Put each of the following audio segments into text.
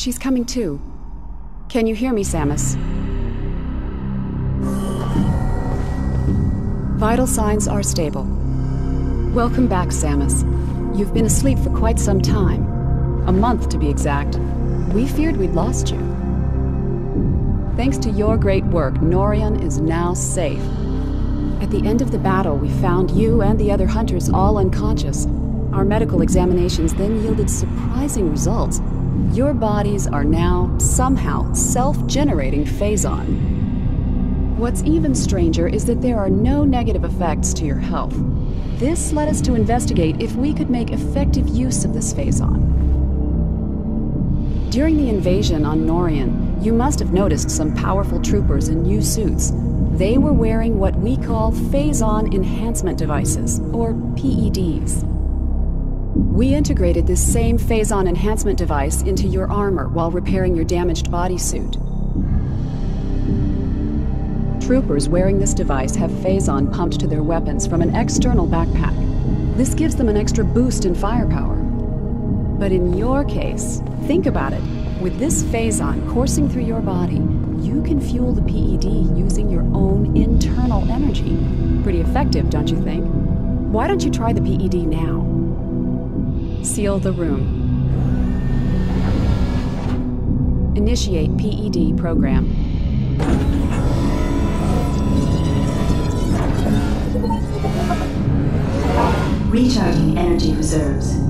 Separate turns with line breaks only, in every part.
She's coming too. Can you hear me, Samus? Vital signs are stable. Welcome back, Samus. You've been asleep for quite some time. A month, to be exact. We feared we'd lost you. Thanks to your great work, Norion is now safe. At the end of the battle, we found you and the other hunters all unconscious. Our medical examinations then yielded surprising results. Your bodies are now, somehow, self-generating Phazon. What's even stranger is that there are no negative effects to your health. This led us to investigate if we could make effective use of this Phazon. During the invasion on Norion, you must have noticed some powerful troopers in new suits. They were wearing what we call Phazon Enhancement Devices, or PEDs. We integrated this same Phazon Enhancement device into your armor while repairing your damaged bodysuit. Troopers wearing this device have Phazon pumped to their weapons from an external backpack. This gives them an extra boost in firepower. But in your case, think about it. With this Phazon coursing through your body, you can fuel the PED using your own internal energy. Pretty effective, don't you think? Why don't you try the PED now? Seal the room. Initiate PED program.
Recharging energy reserves.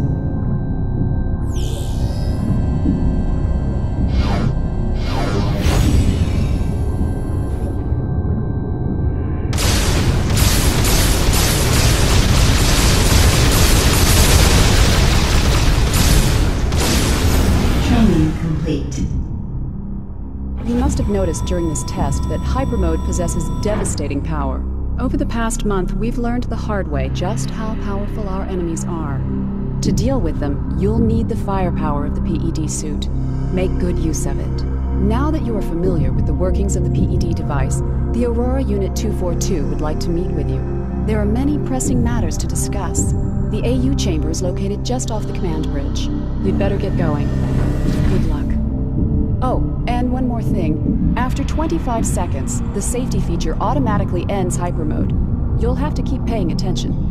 Noticed during this test that Hypermode possesses devastating power. Over the past month, we've learned the hard way just how powerful our enemies are. To deal with them, you'll need the firepower of the PED suit. Make good use of it. Now that you are familiar with the workings of the PED device, the Aurora Unit 242 would like to meet with you. There are many pressing matters to discuss. The AU chamber is located just off the command bridge. You'd better get going. Good luck. Oh, and one more thing. After 25 seconds, the safety feature automatically ends hyper mode. You'll have to keep paying attention.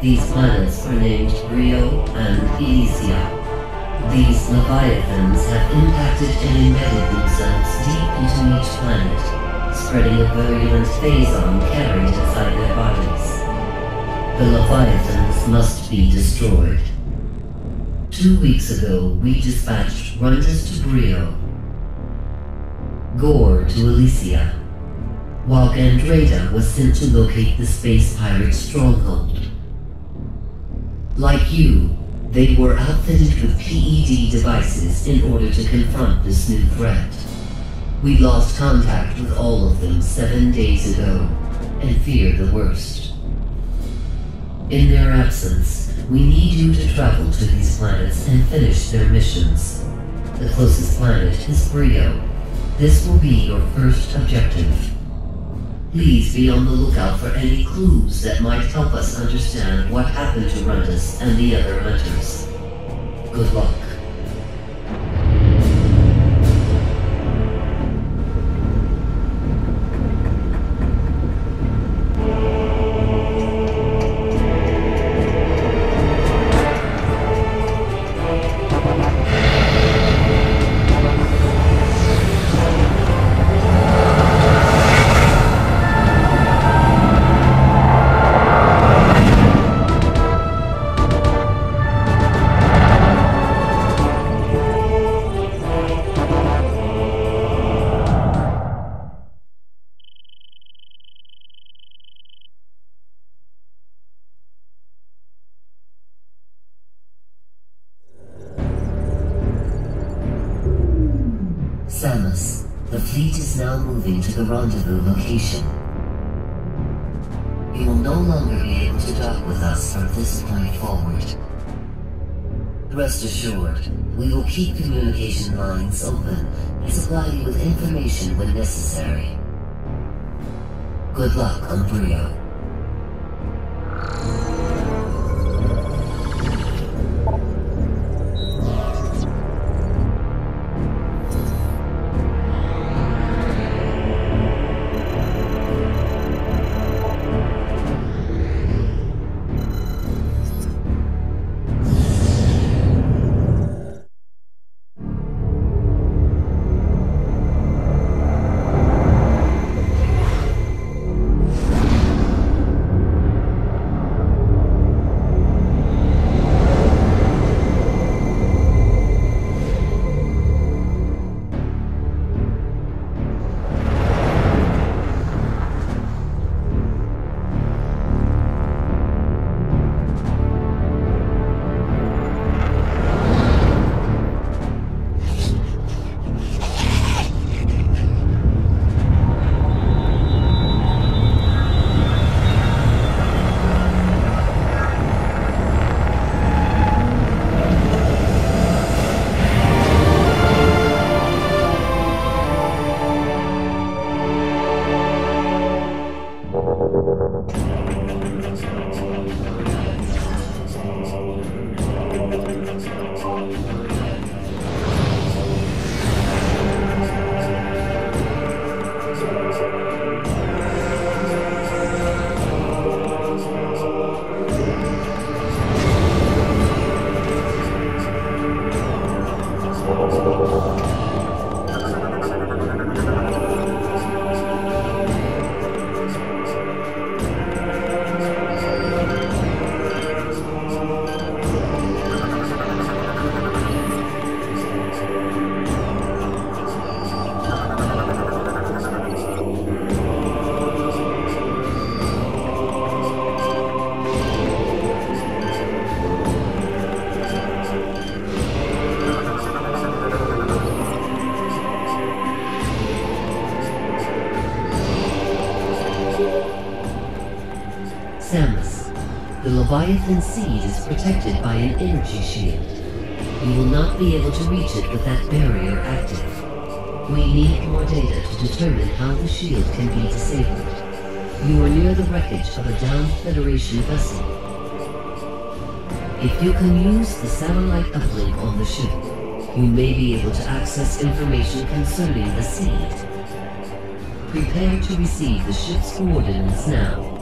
These planets are named Bryyo and Elysia. These Leviathans have impacted and embedded themselves deep into each planet, spreading a virulent phazon carried inside their bodies. The Leviathans must be destroyed. Two weeks ago, we dispatched Rundas to Bryyo, Ghor to Elysia, while Gandrayda was sent to locate the space pirate stronghold. Like you, they were outfitted with PED devices in order to confront this new threat. We lost contact with all of them seven days ago, and fear the worst. In their absence, we need you to travel to these planets and finish their missions. The closest planet is Bryyo. This will be your first objective. Please be on the lookout for any clues that might help us understand what happened to Rundas and the other hunters. Good luck. Rendezvous location. You will no longer be able to dock with us from this point forward. Rest assured, we will keep communication lines open and supply you with information when necessary. Good luck on. Leviathan Seed is protected by an energy shield. You will not be able to reach it with that barrier active. We need more data to determine how the shield can be disabled. You are near the wreckage of a downed Federation vessel. If you can use the satellite uplink on the ship, you may be able to access information concerning the seed. Prepare to receive the ship's coordinates now.